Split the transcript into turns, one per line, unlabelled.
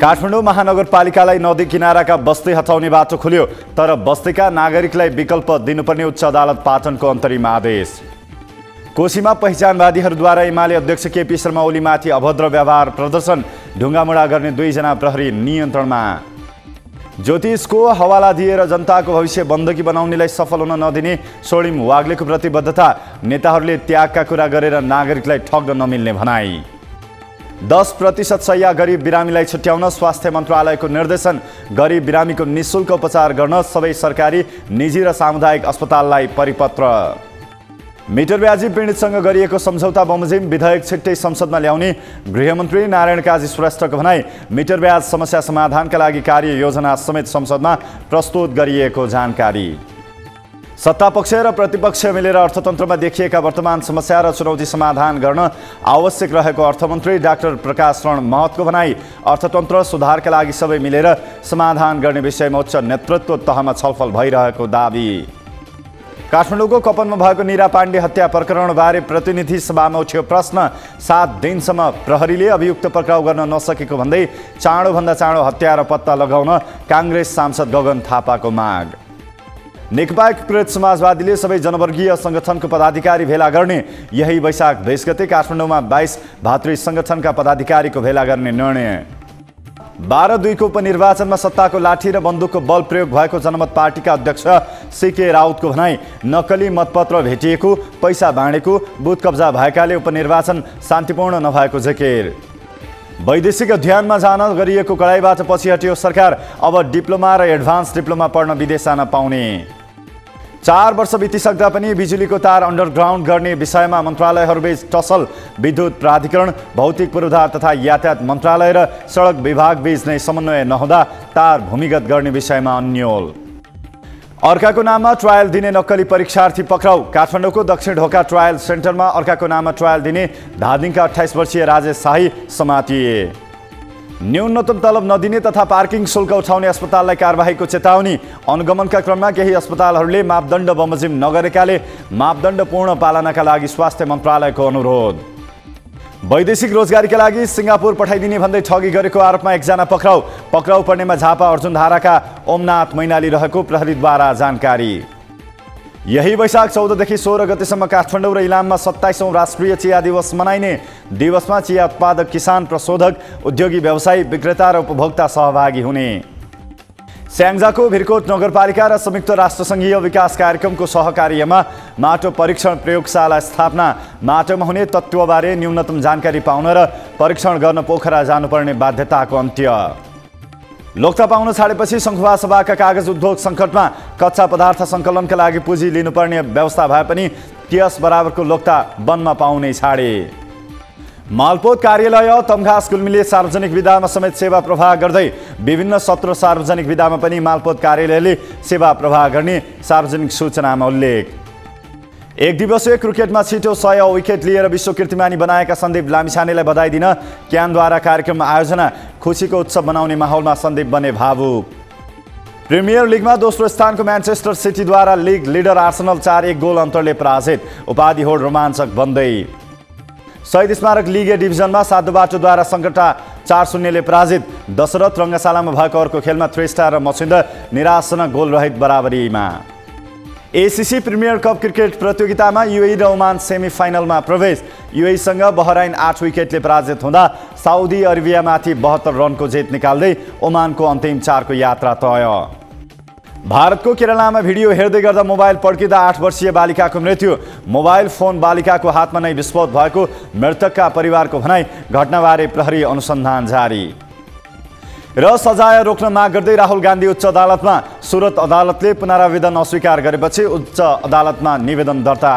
काठमाडौँ महानगरपालिकालाई नदी किनाराका बस्ती हटाउने बाटो खुल्यो तर बस्तीका नागरिकलाई विकल्प दिनुपर्ने उच्च अदालत पाटनको अन्तरिम आदेश। कोशीमा पहिचानवादीहरूद्वारा एमाले अध्यक्ष केपी शर्मा ओलीमाथि अभद्र व्यवहार प्रदर्शन ढुङ्गामुढा गर्ने दुईजना प्रहरी नियन्त्रणमा। ज्योतिषको हवाला दिएर जनताको भविष्य बन्दकी बनाउनेलाई सफल हुन नदिने स्वर्णिम वाग्लेको प्रतिबद्धता नेताहरूले त्यागका कुरा गरेर नागरिकलाई ठग्न नमिल्ने भनाई। दस प्रतिशत सय गरिब बिरामीलाई छुट्याउन स्वास्थ्य मन्त्रालयको निर्देशन। गरिब बिरामीको निशुल्क उपचार गर्न सबै सरकारी निजी र सामुदायिक अस्पताललाई परिपत्र। मिटर ब्याजी पीडितसँग गरिएको सम्झौता बमोजिम विधेयक छिट्टै संसदमा ल्याउने गृहमन्त्री नारायण काजी श्रेष्ठको भनाई मिटर ब्याज समस्या समाधानका लागि कार्य योजना समेत संसदमा प्रस्तुत गरिएको जानकारी। सत्तापक्ष र प्रतिपक्ष मिलेर अर्थतन्त्रमा देखिएका वर्तमान समस्या र चुनौती समाधान गर्न आवश्यक रहेको अर्थमन्त्री डाक्टर प्रकाश रण महतको भनाई अर्थतन्त्र सुधारका लागि सबै मिलेर समाधान गर्ने विषयमा उच्च नेतृत्व तहमा छलफल भइरहेको दावी। काठमाडौँको कपनमा भएको निरा पाण्डे हत्या प्रकरणबारे प्रतिनिधि सभामा उठ्यो प्रश्न सात दिनसम्म प्रहरीले अभियुक्त पक्राउ गर्न नसकेको भन्दै चाँडोभन्दा चाँडो हत्या र पत्ता लगाउन काङ्ग्रेस सांसद गगन थापाको माग। नेकपा एकीकृत समाजवादीले सबै जनवर्गीय सङ्गठनको पदाधिकारी भेला गर्ने यही वैशाख बिस गते काठमाडौँमा बाइस भातृ सङ्गठनका पदाधिकारीको भेला गर्ने निर्णय। बाह्र दुईको उपनिर्वाचनमा सत्ताको लाठी र बन्दुकको बल प्रयोग भएको जनमत पार्टीका अध्यक्ष सिके राउतको भनाई नक्कली मतपत्र भेटिएको पैसा बाँडेको बुथ कब्जा भएकाले उपनिर्वाचन शान्तिपूर्ण नभएको जिकिर। वैदेशिक अध्ययनमा जान गरिएको कडाइबाट पछि हट्यो सरकार अब डिप्लोमा र एडभान्स डिप्लोमा पढ्न विदेश जान पाउने। चार वर्ष बितिसक्दा पनि बिजुलीको तार अन्डरग्राउन्ड गर्ने विषयमा मन्त्रालयहरूबीच टसल विद्युत प्राधिकरण भौतिक पूर्वाधार तथा यातायात मन्त्रालय र सडक विभागबीच नै समन्वय नहुँदा तार भूमिगत गर्ने विषयमा अन्यल। अर्काको नाममा ट्रायल दिने नक्कली परीक्षार्थी पक्राउ। काठमाडौँको दक्षिण ढोका ट्रायल सेन्टरमा अर्काको नाममा ट्रायल दिने धादिङका अठाइस वर्षीय राजेश शाही समातिए। न्यूनतम तलब नदिने तथा पार्किङ शुल्क उठाउने अस्पताललाई कारवाहीको चेतावनी। अनुगमनका क्रममा केही अस्पतालहरूले मापदण्ड बमोजिम नगरेकाले मापदण्ड पूर्ण पालनाका लागि स्वास्थ्य मन्त्रालयको अनुरोध। वैदेशिक रोजगारीका लागि सिङ्गापुर पठाइदिने भन्दै ठगी गरेको आरोपमा एकजना पक्राउ। पक्राउ पर्नेमा झापा अर्जुन धाराका ओमनाथ मैनाली रहेको प्रहरीद्वारा जानकारी। यही वैशाख चौधदेखि सोह्र गतिसम्म काठमाडौँ र इलाममा सत्ताइसौँ राष्ट्रिय चिया दिवस मनाइने दिवसमा चिया उत्पादक किसान प्रशोधक उद्योगी व्यवसायी विक्रेता र उपभोक्ता सहभागी हुने। स्याङ्जाको भिरकोट नगरपालिका र संयुक्त राष्ट्रसङ्घीय विकास कार्यक्रमको सहकार्यमा माटो परीक्षण प्रयोगशाला स्थापना माटोमा हुने तत्त्वबारे न्यूनतम जानकारी पाउन र परीक्षण गर्न पोखरा जानुपर्ने बाध्यताको अन्त्य। लोकता पाउन छाडेपछि सङ्खुवा सभाका कागज उद्योग सङ्कटमा कच्चा पदार्थ सङ्कलनका लागि पुँजी लिनुपर्ने व्यवस्था भए पनि त्यस बराबरको लोकता वनमा पाउनै छाडे। मालपोत कार्यालय तमघास गुल्मीले सार्वजनिक विधामा समेत सेवा प्रवाह गर्दै विभिन्न सत्र सार्वजनिक विधामा पनि मालपोत कार्यालयले सेवा प्रवाह गर्ने सार्वजनिक सूचनामा उल्लेख। एक दिवसीय क्रिकेटमा छिटो सय विकेट लिएर विश्व कीर्तिमानी बनाएका सन्दीप लामिछानेलाई बधाई दिन क्यानद्वारा कार्यक्रम आयोजना खुसीको उत्सव बनाउने माहौलमा सन्दीप बने भावुक। प्रिमियर लिगमा दोस्रो स्थानको म्यान्चेस्टर सिटीद्वारा लिग लिडर आर्सनल चार एक गोल अन्तरले पराजित। उपाधि होड रोमाञ्चक बन्दै। शहीद स्मारक लिग ए डिभिजनमा साधुबाटोद्वारा सङ्कटा चार शून्यले पराजित। दशरथ रङ्गशालामा भएको अर्को खेलमा थ्री स्टार र मसिन्द निराशजनक गोल रहित बराबरीमा। एसिसी प्रिमियर कप क्रिकेट प्रतियोगितामा युए र ओमान सेमी फाइनलमा प्रवेश युएसँग बहराइन आठ विकेटले पराजित हुँदा साउदी अरेबियामाथि बहत्तर रनको जित निकाल्दै ओमानको अन्तिम चारको यात्रा तय। भारतको केरलामा भिडियो हेर्दै गर्दा मोबाइल पड्किँदा आठ वर्षीय बालिकाको मृत्यु। मोबाइल फोन बालिकाको हातमा नै विस्फोट भएको मृतकका परिवारको भनाई घटनाबारे प्रहरी अनुसन्धान जारी। र सजाय रोक्न माग गर्दै राहुल गान्धी उच्च अदालतमा सुरत अदालतले पुनरावेदन अस्वीकार गरेपछि उच्च अदालतमा निवेदन दर्ता।